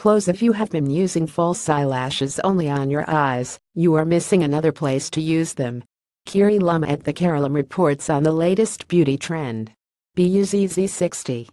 Close if you have been using false eyelashes only on your eyes, you are missing another place to use them. Keri Lumm at the Keralam reports on the latest beauty trend. BUZZ60